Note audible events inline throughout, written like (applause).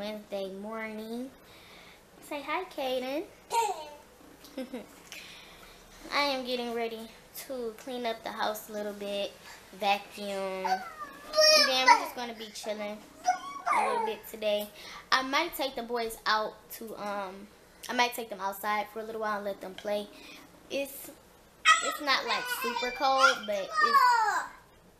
Wednesday morning? Say hi, Kaiden. (laughs) I am getting ready to clean up the house a little bit, vacuum, and then we're just gonna be chilling a little bit today. I might take the boys out to um, I might take them outside for a little while and let them play. It's it's not like super cold, but it's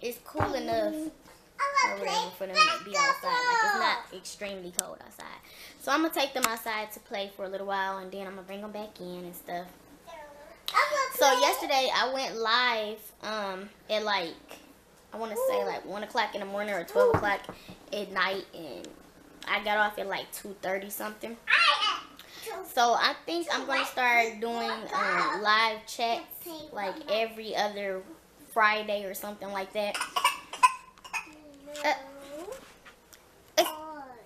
it's cool enough or whatever for them to be outside. Like it's not extremely cold outside. So I'm gonna take them outside to play for a little while, and then I'm gonna bring them back in and stuff. So yesterday I went live um at like I want to say like one o'clock in the morning or twelve o'clock at night, and I got off at like two thirty something. So I think I'm gonna start doing um, live chats like every other Friday or something like that. Uh, is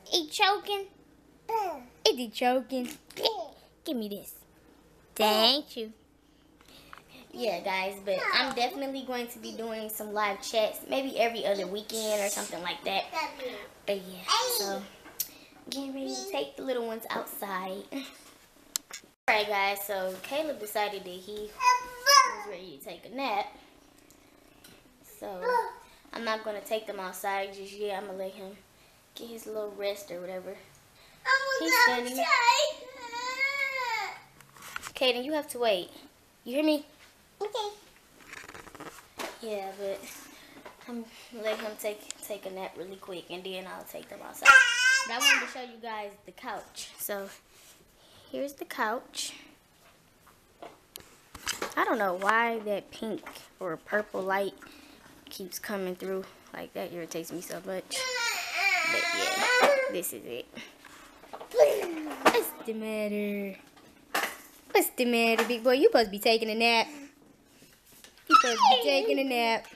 he choking? Is he choking? Give me this. Thank you. Yeah, guys, but I'm definitely going to be doing some live chats, maybe every other weekend or something like that. But yeah, so getting ready to take the little ones outside. (laughs) Alright, guys, so Caleb decided that he was ready to take a nap. So I'm not going to take them outside just yet. I'm going to let him get his little rest or whatever. He's. Kaiden, you have to wait. You hear me? Okay. Yeah, but I'm let him take take a nap really quick, and then I'll take them outside. But I wanted to show you guys the couch. So here's the couch. I don't know why that pink or purple light keeps coming through like that. Irritates me so much. But yeah, this is it. What's the matter? What's the matter, big boy? You supposed to be taking a nap. You supposed to taking a nap.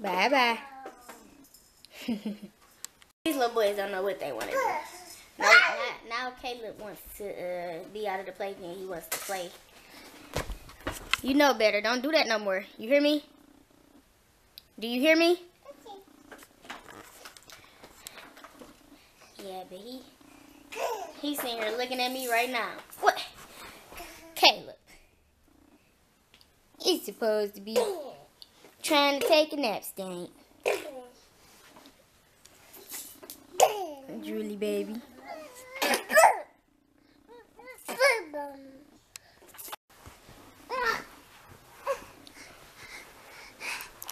Bye bye. (laughs) These little boys don't know what they want to do. Now, (laughs) now, now Caleb wants to uh, be out of the playpen. He wants to play. You know better. Don't do that no more. You hear me? Do you hear me? Yeah, but he he's sitting here looking at me right now. What? Caleb. He's supposed to be trying to take a nap, Stank. Julie, baby.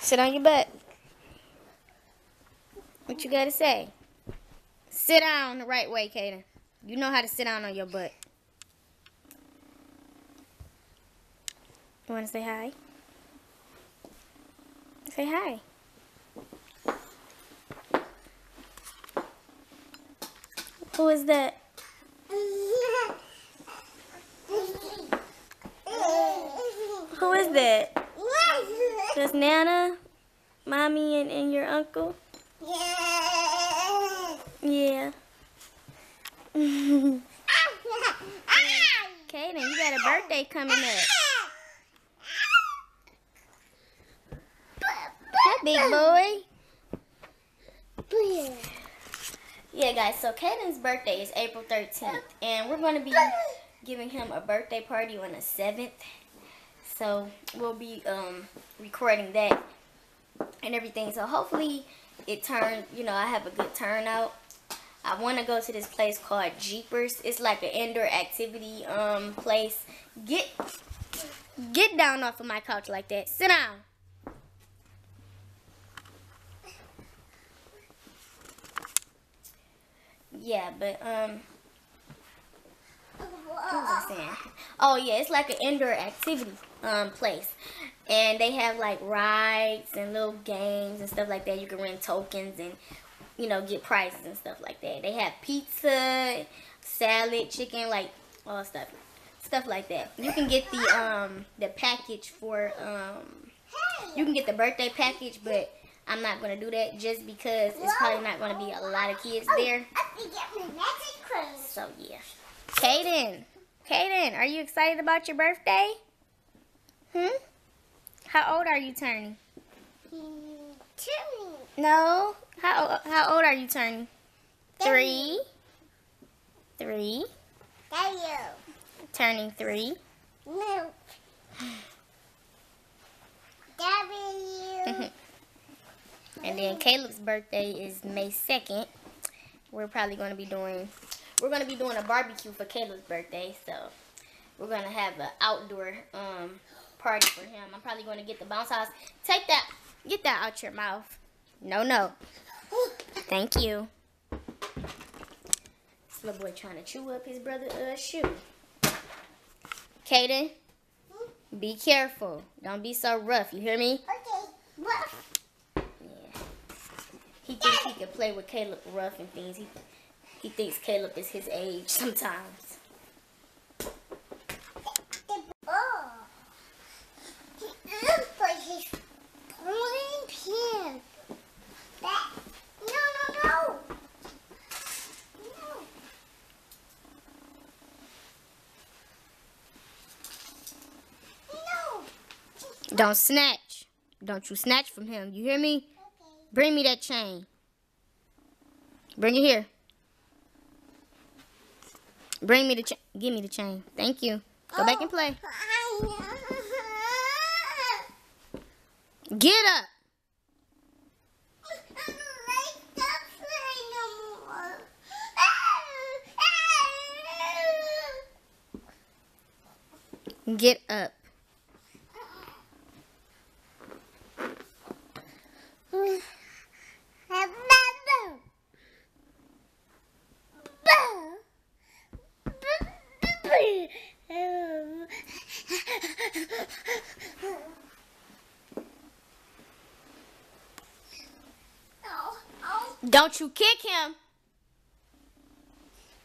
Sit on your butt. What you gotta say? Sit down the right way, Kaiden. You know how to sit down on your butt. You wanna say hi? Say hi. Who is that? Who is that? That's Nana, Mommy, and, and your uncle? Yeah. (laughs) Kaiden, you got a birthday coming up. Hi, big boy. Yeah, guys, so Kaiden's birthday is April 13th, and we're going to be giving him a birthday party on the 7th. So we'll be um, recording that and everything. So hopefully it turns, you know, I have a good turnout. I want to go to this place called Jeepers. It's like an indoor activity um place. Get get down off of my couch like that. Sit down. Yeah, but um what was I? Oh yeah, it's like an indoor activity um place. And they have like rides and little games and stuff like that. You can rent tokens and you know, get prizes and stuff like that. They have pizza, salad, chicken, like all stuff. stuff like that. You can get the um the package for um you can get the birthday package, but I'm not gonna do that just because it's probably not gonna be a lot of kids there. I can get my magic cruise. So yeah. Kaiden, Kaiden, are you excited about your birthday? Hmm? How old are you turning? Two. No. How how old are you turning? Three. Three. W. Turning three. No. W. (sighs) (laughs) And then Caleb's birthday is May 2nd. We're probably going to be doing, we're going to be doing a barbecue for Caleb's birthday. So we're going to have an outdoor um, party for him. I'm probably going to get the bounce house. Take that, get that out your mouth. No, no. Thank you. This little boy trying to chew up his brother's uh, shoe. Kaiden, be careful. Don't be so rough. You hear me? Okay. Rough. Thinks he can play with Caleb rough and things. He he thinks Caleb is his age sometimes. Oh. Don't snatch. Don't you snatch from him. You hear me? Okay. Bring me that chain. Bring it here. Bring me the chain. Give me the chain. Thank you. Go back and play. Get up. Get up. Don't you kick him.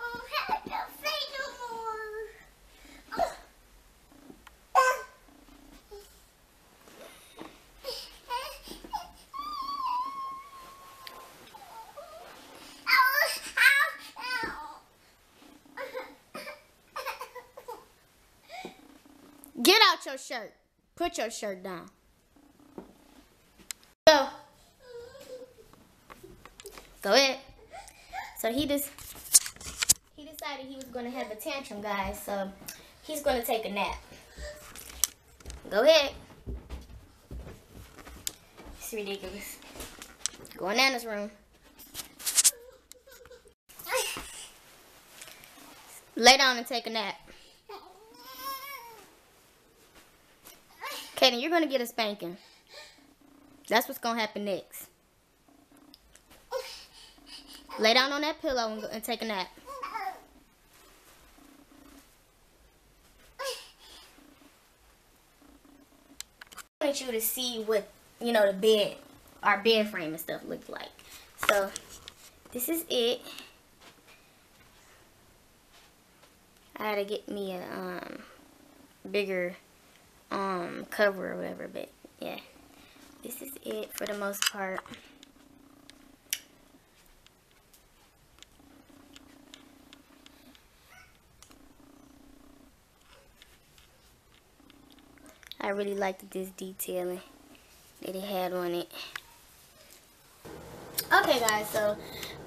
oh, I can't say no more. Oh. Get out your shirt. Put your shirt down. Go. Go ahead. So he just he decided he was gonna have a tantrum, guys. So he's gonna take a nap. Go ahead. It's ridiculous. Go in Nana's room. Lay down and take a nap. Kaiden, you're gonna get a spanking. That's what's gonna happen next. Lay down on that pillow and, and take a nap. I want you to see what you know the bed, our bed frame and stuff looks like. So this is it. I had to get me a um bigger um cover or whatever, but yeah. This is it for the most part. I really liked this detailing that it had on it. Okay guys, so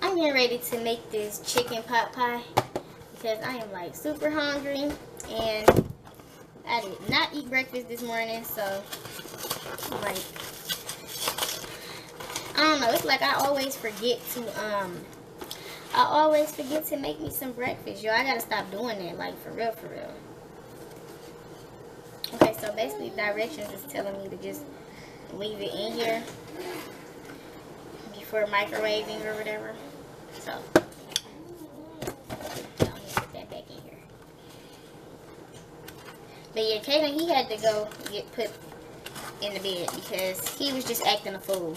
I'm getting ready to make this chicken pot pie because I am like super hungry and I did not eat breakfast this morning, so like I don't know, it's like I always forget to um I always forget to make me some breakfast. Yo, I gotta stop doing that, like for real, for real. Basically directions is telling me to just leave it in here before microwaving or whatever. So go ahead and put that back in here. But yeah, Kaiden, he had to go get put in the bed because he was just acting a fool.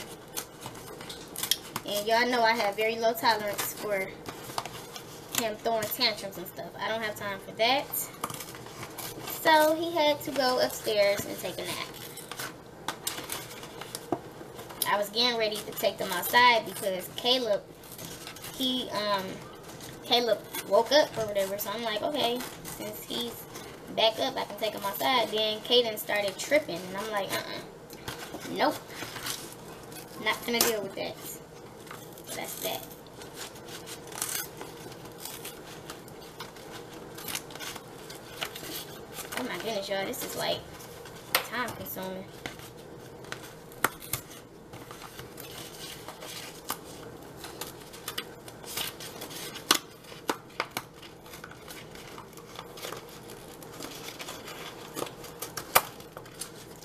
And y'all know I have very low tolerance for him throwing tantrums and stuff. I don't have time for that. So he had to go upstairs and take a nap. I was getting ready to take them outside because Caleb, he, um, Caleb woke up or whatever. So I'm like, okay, since he's back up, I can take him outside. Then Kaiden started tripping, and I'm like, uh-uh, nope, not gonna deal with that. That's that. Goodness, y'all, this is like time consuming.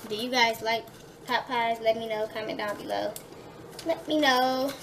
Do you guys like pot pies? Let me know. Comment down below. Let me know.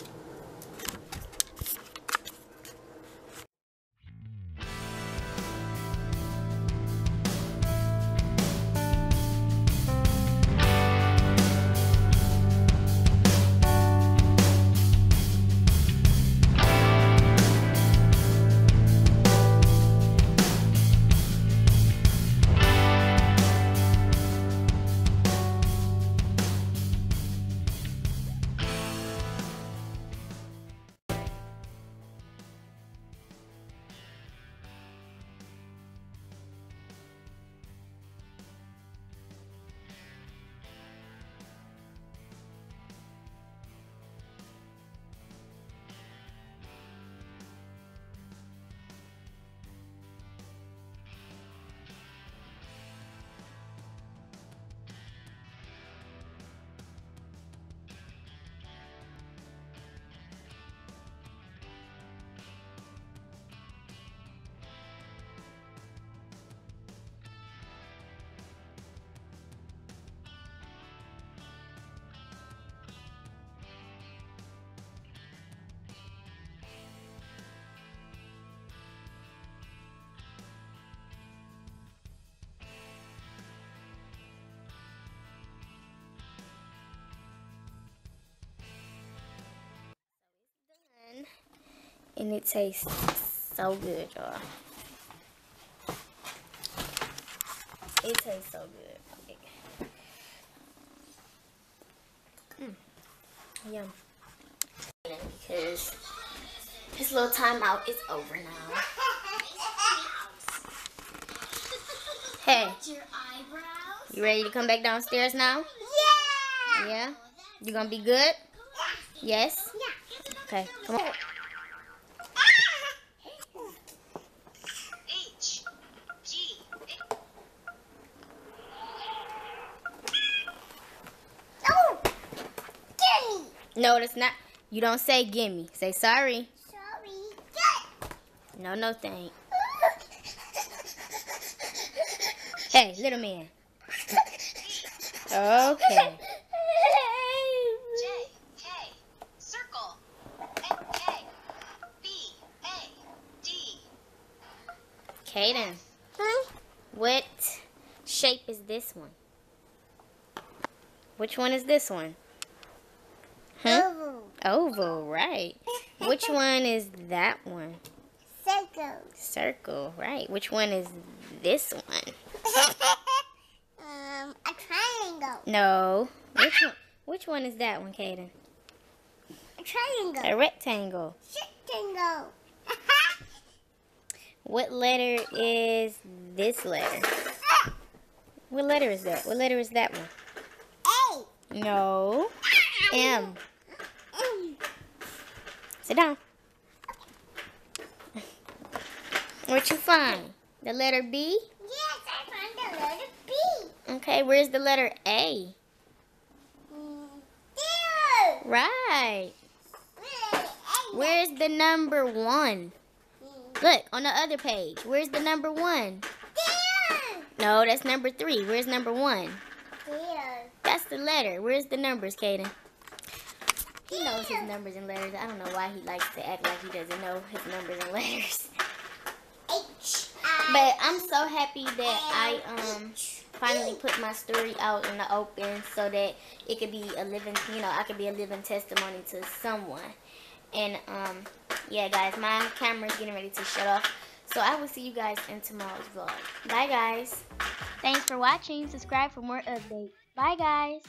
And it tastes so good, y'all. It tastes so good. Mm. Yum. Because his little timeout is over now. Hey, you ready to come back downstairs now? Yeah! Yeah? You gonna be good? Yes? Yeah. Okay, come on. H G Oh! Gimme! No, that's not. You don't say gimme. Say sorry. Sorry. Get! No, no thing. (laughs) Hey, little man. Okay. (laughs) J K circle N K B A D Kaiden, what shape is this one? Which one is this one? Oval, right. Which one is that one? Circle. Circle, right. Which one is this one? (laughs) um, a triangle. No. Which one? Which one is that one, Kaiden? A triangle. A rectangle. Rectangle. (laughs) What letter is this letter? What letter is that? What letter is that one? A. No. M. Mm. Sit down. What you find? The letter B? Yes, I found the letter B. Okay, where's the letter A? Mm, There. Right. Where's the number one? Mm, Look, on the other page. Where's the number one? There. No, that's number three. Where's number one? There. That's the letter. Where's the numbers, Kaiden? He knows his numbers and letters. I don't know why he likes to act like he doesn't know his numbers and letters. H. I. But I'm so happy that I um finally put my story out in the open so that it could be a living, you know, I could be a living testimony to someone. And um yeah, guys, my camera's getting ready to shut off. So I will see you guys in tomorrow's vlog. Bye, guys. Thanks for watching. Subscribe for more updates. Bye, guys.